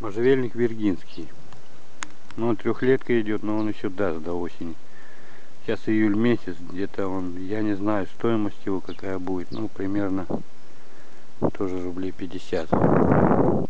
Можжевельник виргинский. Ну, он трехлетка идет, но он еще даст до осени. Сейчас июль месяц, где-то он, я не знаю, стоимость его какая будет, ну, примерно тоже рублей 50.